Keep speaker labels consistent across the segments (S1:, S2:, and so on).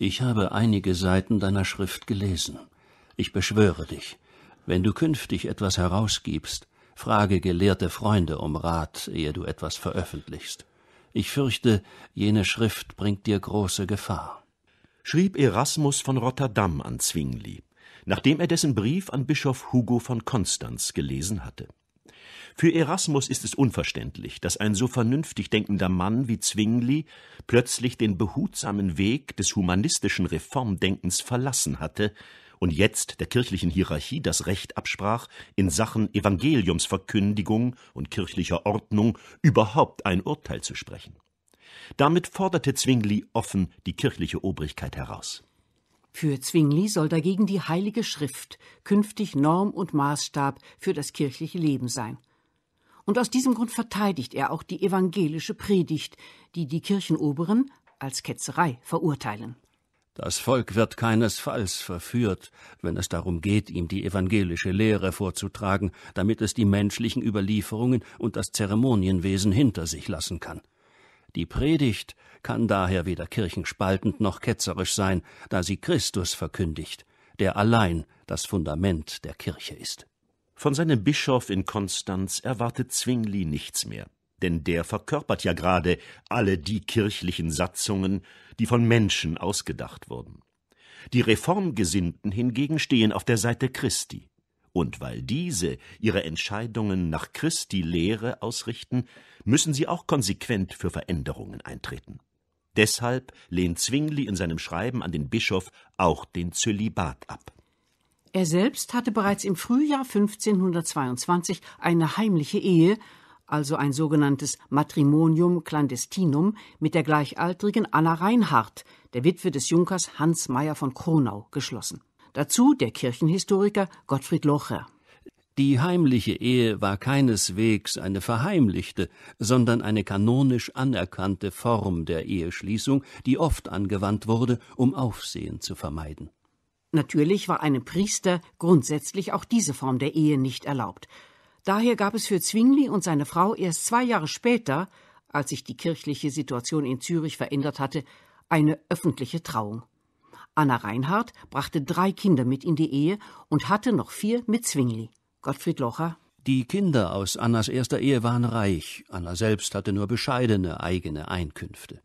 S1: Ich habe einige Seiten deiner Schrift gelesen. Ich beschwöre dich, wenn du künftig etwas herausgibst, frage gelehrte Freunde um Rat, ehe du etwas veröffentlichst. Ich fürchte, jene Schrift bringt dir große Gefahr.
S2: Schrieb Erasmus von Rotterdam an Zwingli, nachdem er dessen Brief an Bischof Hugo von Konstanz gelesen hatte. Für Erasmus ist es unverständlich, dass ein so vernünftig denkender Mann wie Zwingli plötzlich den behutsamen Weg des humanistischen Reformdenkens verlassen hatte und jetzt der kirchlichen Hierarchie das Recht absprach, in Sachen Evangeliumsverkündigung und kirchlicher Ordnung überhaupt ein Urteil zu sprechen. Damit forderte Zwingli offen die kirchliche Obrigkeit heraus.
S3: Für Zwingli soll dagegen die Heilige Schrift künftig Norm und Maßstab für das kirchliche Leben sein und aus diesem Grund verteidigt er auch die evangelische Predigt, die die Kirchenoberen als Ketzerei verurteilen.
S1: Das Volk wird keinesfalls verführt, wenn es darum geht, ihm die evangelische Lehre vorzutragen, damit es die menschlichen Überlieferungen und das Zeremonienwesen hinter sich lassen kann. Die Predigt kann daher weder kirchenspaltend noch ketzerisch sein, da sie Christus verkündigt, der allein das Fundament der Kirche ist.
S2: Von seinem Bischof in Konstanz erwartet Zwingli nichts mehr, denn der verkörpert ja gerade alle die kirchlichen Satzungen, die von Menschen ausgedacht wurden. Die Reformgesinnten hingegen stehen auf der Seite Christi. Und weil diese ihre Entscheidungen nach Christi Lehre ausrichten, müssen sie auch konsequent für Veränderungen eintreten. Deshalb lehnt Zwingli in seinem Schreiben an den Bischof auch den Zölibat ab.
S3: Er selbst hatte bereits im Frühjahr 1522 eine heimliche Ehe, also ein sogenanntes Matrimonium clandestinum, mit der gleichaltrigen Anna Reinhardt, der Witwe des Junkers Hans Meyer von Kronau, geschlossen. Dazu der Kirchenhistoriker Gottfried Locher.
S1: Die heimliche Ehe war keineswegs eine verheimlichte, sondern eine kanonisch anerkannte Form der Eheschließung, die oft angewandt wurde, um Aufsehen zu vermeiden.
S3: Natürlich war einem Priester grundsätzlich auch diese Form der Ehe nicht erlaubt. Daher gab es für Zwingli und seine Frau erst zwei Jahre später, als sich die kirchliche Situation in Zürich verändert hatte, eine öffentliche Trauung. Anna Reinhardt brachte drei Kinder mit in die Ehe und hatte noch vier mit Zwingli. Gottfried Locher.
S1: Die Kinder aus Annas erster Ehe waren reich. Anna selbst hatte nur bescheidene eigene Einkünfte.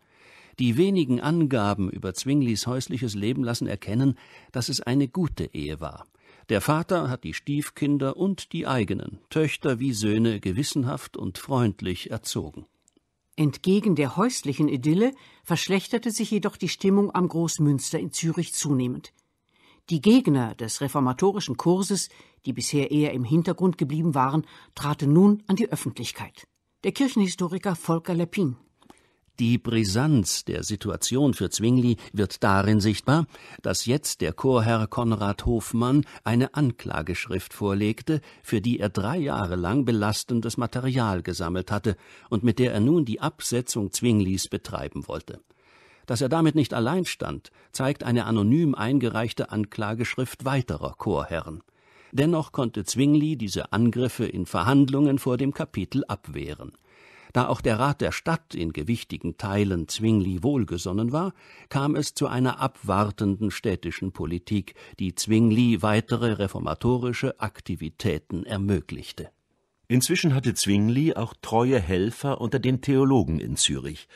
S1: Die wenigen Angaben über Zwinglis häusliches Leben lassen erkennen, dass es eine gute Ehe war. Der Vater hat die Stiefkinder und die eigenen, Töchter wie Söhne, gewissenhaft und freundlich erzogen.
S3: Entgegen der häuslichen Idylle verschlechterte sich jedoch die Stimmung am Großmünster in Zürich zunehmend. Die Gegner des reformatorischen Kurses, die bisher eher im Hintergrund geblieben waren, traten nun an die Öffentlichkeit. Der Kirchenhistoriker Volker Leppin.
S1: Die Brisanz der Situation für Zwingli wird darin sichtbar, dass jetzt der Chorherr Konrad Hofmann eine Anklageschrift vorlegte, für die er drei Jahre lang belastendes Material gesammelt hatte und mit der er nun die Absetzung Zwinglis betreiben wollte. Dass er damit nicht allein stand, zeigt eine anonym eingereichte Anklageschrift weiterer Chorherren. Dennoch konnte Zwingli diese Angriffe in Verhandlungen vor dem Kapitel abwehren. Da auch der Rat der Stadt in gewichtigen Teilen Zwingli wohlgesonnen war, kam es zu einer abwartenden städtischen Politik, die Zwingli weitere reformatorische Aktivitäten ermöglichte.
S2: Inzwischen hatte Zwingli auch treue Helfer unter den Theologen in Zürich,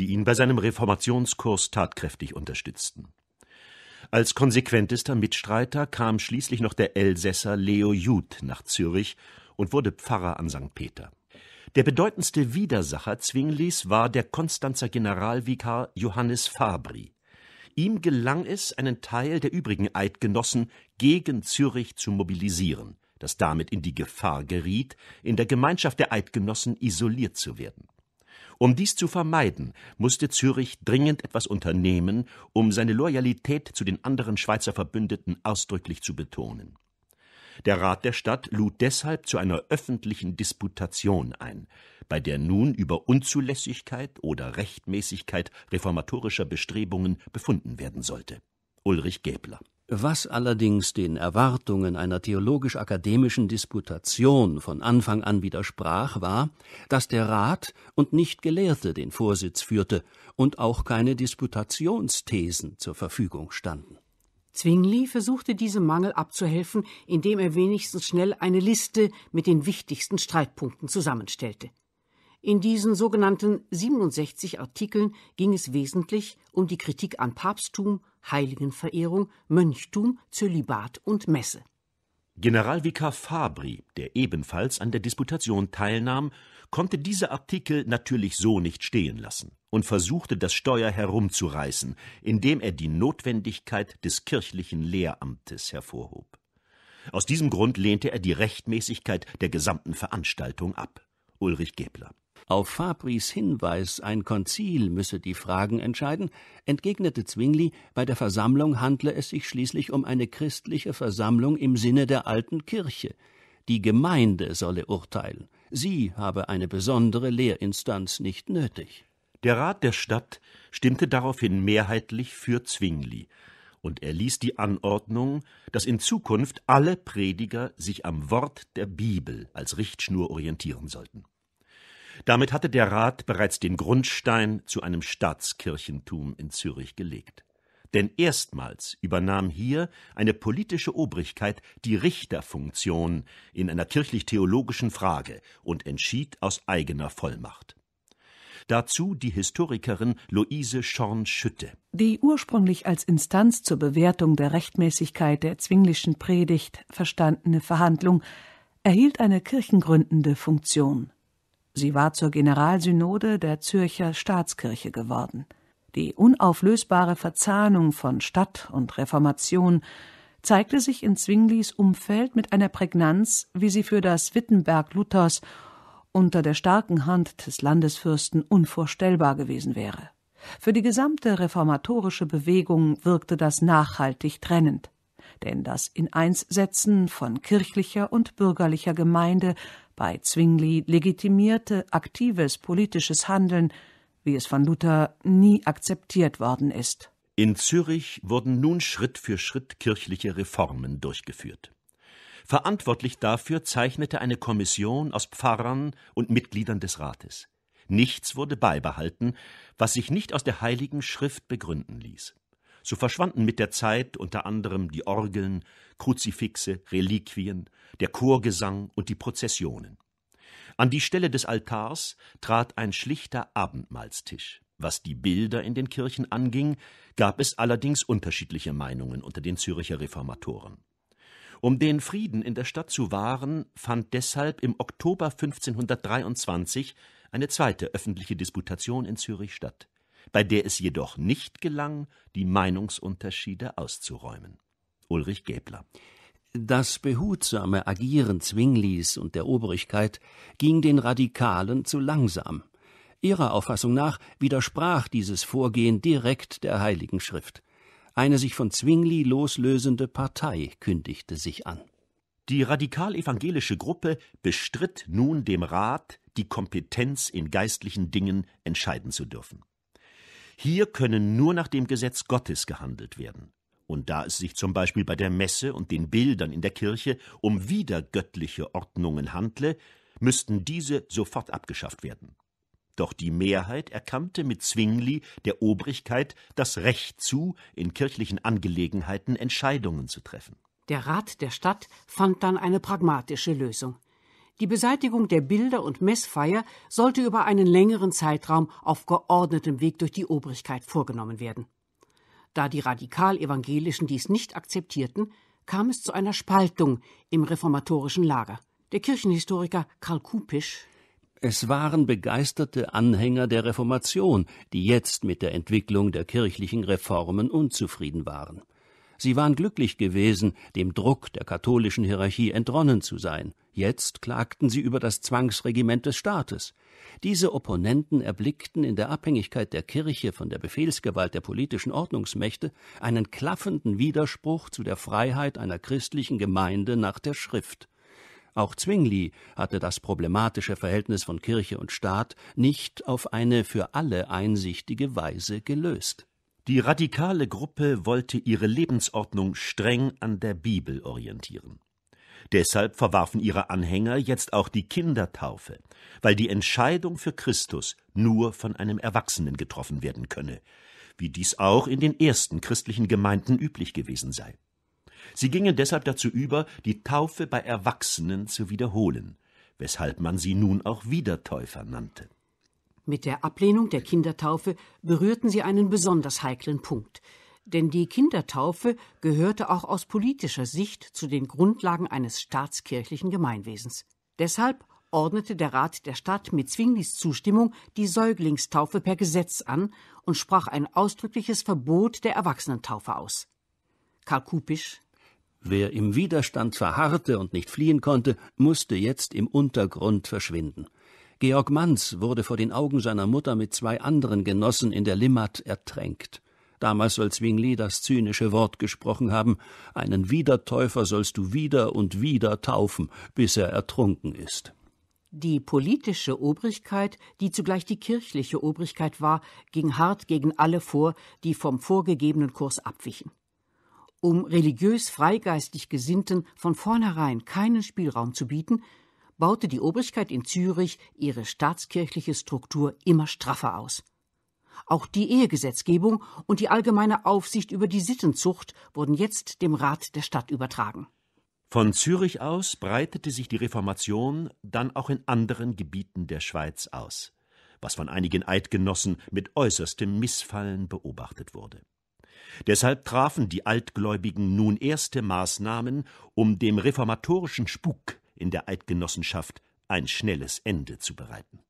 S2: die ihn bei seinem Reformationskurs tatkräftig unterstützten. Als konsequentester Mitstreiter kam schließlich noch der Elsässer Leo Jud nach Zürich und wurde Pfarrer an St. Peter. Der bedeutendste Widersacher Zwinglis war der Konstanzer Generalvikar Johannes Fabri. Ihm gelang es, einen Teil der übrigen Eidgenossen gegen Zürich zu mobilisieren, das damit in die Gefahr geriet, in der Gemeinschaft der Eidgenossen isoliert zu werden. Um dies zu vermeiden, musste Zürich dringend etwas unternehmen, um seine Loyalität zu den anderen Schweizer Verbündeten ausdrücklich zu betonen. Der Rat der Stadt lud deshalb zu einer öffentlichen Disputation ein, bei der nun über Unzulässigkeit oder Rechtmäßigkeit reformatorischer Bestrebungen befunden werden sollte. Ulrich Gäbler
S1: Was allerdings den Erwartungen einer theologisch-akademischen Disputation von Anfang an widersprach, war, dass der Rat und nicht Gelehrte den Vorsitz führte und auch keine Disputationsthesen zur Verfügung standen.
S3: Zwingli versuchte diesem Mangel abzuhelfen, indem er wenigstens schnell eine Liste mit den wichtigsten Streitpunkten zusammenstellte. In diesen sogenannten 67 Artikeln ging es wesentlich um die Kritik an Papsttum, Heiligenverehrung, Mönchtum, Zölibat und Messe.
S2: Generalvikar Fabri, der ebenfalls an der Disputation teilnahm, konnte diese Artikel natürlich so nicht stehen lassen und versuchte das Steuer herumzureißen, indem er die Notwendigkeit des kirchlichen Lehramtes hervorhob. Aus diesem Grund lehnte er die Rechtmäßigkeit der gesamten Veranstaltung ab. Ulrich Gebler
S1: auf Fabris Hinweis, ein Konzil müsse die Fragen entscheiden, entgegnete Zwingli, bei der Versammlung handle es sich schließlich um eine christliche Versammlung im Sinne der alten Kirche. Die Gemeinde solle urteilen. Sie habe eine besondere Lehrinstanz nicht nötig.
S2: Der Rat der Stadt stimmte daraufhin mehrheitlich für Zwingli, und er ließ die Anordnung, dass in Zukunft alle Prediger sich am Wort der Bibel als Richtschnur orientieren sollten. Damit hatte der Rat bereits den Grundstein zu einem Staatskirchentum in Zürich gelegt. Denn erstmals übernahm hier eine politische Obrigkeit die Richterfunktion in einer kirchlich-theologischen Frage und entschied aus eigener Vollmacht. Dazu die Historikerin Luise Schorn-Schütte.
S4: Die ursprünglich als Instanz zur Bewertung der Rechtmäßigkeit der zwinglischen Predigt verstandene Verhandlung erhielt eine kirchengründende Funktion. Sie war zur Generalsynode der Zürcher Staatskirche geworden. Die unauflösbare Verzahnung von Stadt und Reformation zeigte sich in Zwinglis Umfeld mit einer Prägnanz, wie sie für das Wittenberg Luthers unter der starken Hand des Landesfürsten unvorstellbar gewesen wäre. Für die gesamte reformatorische Bewegung wirkte das nachhaltig trennend denn das Ineinssetzen von kirchlicher und bürgerlicher Gemeinde bei Zwingli legitimierte aktives politisches Handeln, wie es von Luther nie akzeptiert worden ist.
S2: In Zürich wurden nun Schritt für Schritt kirchliche Reformen durchgeführt. Verantwortlich dafür zeichnete eine Kommission aus Pfarrern und Mitgliedern des Rates. Nichts wurde beibehalten, was sich nicht aus der Heiligen Schrift begründen ließ. So verschwanden mit der Zeit unter anderem die Orgeln, Kruzifixe, Reliquien, der Chorgesang und die Prozessionen. An die Stelle des Altars trat ein schlichter Abendmahlstisch. Was die Bilder in den Kirchen anging, gab es allerdings unterschiedliche Meinungen unter den Zürcher Reformatoren. Um den Frieden in der Stadt zu wahren, fand deshalb im Oktober 1523 eine zweite öffentliche Disputation in Zürich statt bei der es jedoch nicht gelang, die Meinungsunterschiede auszuräumen. Ulrich Gäbler
S1: das behutsame Agieren Zwinglis und der Obrigkeit ging den Radikalen zu langsam. Ihrer Auffassung nach widersprach dieses Vorgehen direkt der Heiligen Schrift. Eine sich von Zwingli loslösende Partei kündigte sich an.
S2: Die radikal-evangelische Gruppe bestritt nun dem Rat, die Kompetenz in geistlichen Dingen entscheiden zu dürfen. Hier können nur nach dem Gesetz Gottes gehandelt werden. Und da es sich zum Beispiel bei der Messe und den Bildern in der Kirche um wiedergöttliche Ordnungen handle, müssten diese sofort abgeschafft werden. Doch die Mehrheit erkannte mit Zwingli der Obrigkeit das Recht zu, in kirchlichen Angelegenheiten Entscheidungen zu treffen.
S3: Der Rat der Stadt fand dann eine pragmatische Lösung. Die Beseitigung der Bilder und Messfeier sollte über einen längeren Zeitraum auf geordnetem Weg durch die Obrigkeit vorgenommen werden. Da die Radikal-Evangelischen dies nicht akzeptierten, kam es zu einer Spaltung im reformatorischen Lager. Der Kirchenhistoriker Karl Kupisch
S1: es waren begeisterte Anhänger der Reformation, die jetzt mit der Entwicklung der kirchlichen Reformen unzufrieden waren. Sie waren glücklich gewesen, dem Druck der katholischen Hierarchie entronnen zu sein. Jetzt klagten sie über das Zwangsregiment des Staates. Diese Opponenten erblickten in der Abhängigkeit der Kirche von der Befehlsgewalt der politischen Ordnungsmächte einen klaffenden Widerspruch zu der Freiheit einer christlichen Gemeinde nach der Schrift. Auch Zwingli hatte das problematische Verhältnis von Kirche und Staat nicht auf eine für alle einsichtige Weise gelöst.
S2: Die radikale Gruppe wollte ihre Lebensordnung streng an der Bibel orientieren. Deshalb verwarfen ihre Anhänger jetzt auch die Kindertaufe, weil die Entscheidung für Christus nur von einem Erwachsenen getroffen werden könne, wie dies auch in den ersten christlichen Gemeinden üblich gewesen sei. Sie gingen deshalb dazu über, die Taufe bei Erwachsenen zu wiederholen, weshalb man sie nun auch Wiedertäufer nannte.
S3: Mit der Ablehnung der Kindertaufe berührten sie einen besonders heiklen Punkt. Denn die Kindertaufe gehörte auch aus politischer Sicht zu den Grundlagen eines staatskirchlichen Gemeinwesens. Deshalb ordnete der Rat der Stadt mit Zwinglis Zustimmung die Säuglingstaufe per Gesetz an und sprach ein ausdrückliches Verbot der Erwachsenentaufe aus. Karl Kupisch
S1: Wer im Widerstand verharrte und nicht fliehen konnte, musste jetzt im Untergrund verschwinden. Georg Manz wurde vor den Augen seiner Mutter mit zwei anderen Genossen in der Limmat ertränkt. Damals soll Zwingli das zynische Wort gesprochen haben, einen Wiedertäufer sollst du wieder und wieder taufen, bis er ertrunken ist.
S3: Die politische Obrigkeit, die zugleich die kirchliche Obrigkeit war, ging hart gegen alle vor, die vom vorgegebenen Kurs abwichen. Um religiös freigeistig Gesinnten von vornherein keinen Spielraum zu bieten, baute die Obrigkeit in Zürich ihre staatskirchliche Struktur immer straffer aus. Auch die Ehegesetzgebung und die allgemeine Aufsicht über die Sittenzucht wurden jetzt dem Rat der Stadt übertragen.
S2: Von Zürich aus breitete sich die Reformation dann auch in anderen Gebieten der Schweiz aus, was von einigen Eidgenossen mit äußerstem Missfallen beobachtet wurde. Deshalb trafen die Altgläubigen nun erste Maßnahmen, um dem reformatorischen Spuk in der Eidgenossenschaft ein schnelles Ende zu bereiten